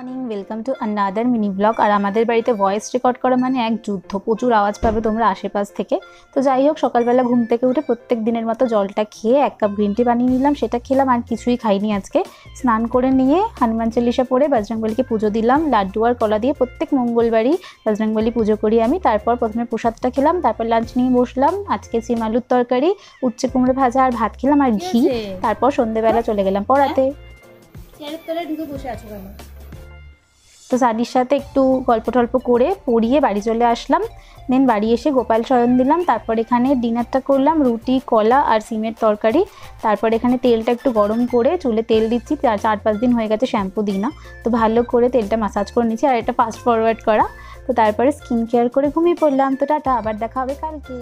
Morning welcome to another mini blog আর আমাদের বাড়িতে voice record করা মানে এক যুদ্ধ প্রচুর আওয়াজ পাবে তোমরা আশেপাশ থেকে। তো যাই হোক সকালবেলা ঘুম থেকে উঠে প্রত্যেক দিনের মতো জলটা খেয়ে এক কাপ গ্রিন টি বানিয়ে নিলাম। সেটা খেলাম আর কিছুই খাইনি আজকে। স্নান করে নিয়ে হনুমান চল্লিশা পরে বজরংবলীকে পুজো দিলাম। লাড্ডু আর কলা দিয়ে প্রত্যেক মঙ্গলবারই বজরংবলী পুজো করি আমি। তারপর প্রথমে প্রসাদটা খেলাম তারপর লাঞ্চ নিয়ে বসলাম। আজকে সিম আলুর তরকারি উচ্ছে কুমড়ো ভাজা আর ভাত খেলাম আর ঘি। তারপর সন্ধেবেলা চলে গেলাম পড়াতে। চেয়ারের তলায় ঢুকে বসে আছো কেন? তো সাদির সাথে একটু গল্প টল্প করে পড়িয়ে বাড়ি চলে আসলাম। দেন বাড়ি এসে গোপাল শয়ন দিলাম, তারপর এখানে ডিনারটা করলাম, রুটি, কলা আর সিমের তরকারি। তারপর এখানে তেলটা একটু গরম করে চুলে তেল দিচ্ছি চার পাঁচ দিন হয়ে গেছে শ্যাম্পু দিই না। তো ভালো করে তেলটা মাসাজ করে নিচ্ছি আর এটা ফাস্ট ফরওয়ার্ড করা। তো তারপরে স্কিন কেয়ার করে ঘুমিয়ে পড়লাম। তো টাটা, আবার দেখা হবে কালকে।